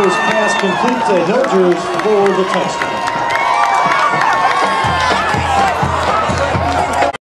Flyers pass complete to Hildreth for the touchdown.